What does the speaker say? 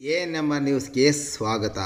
A number ನ್ಯೂಸ್ಗೆ ಸ್ವಾಗತ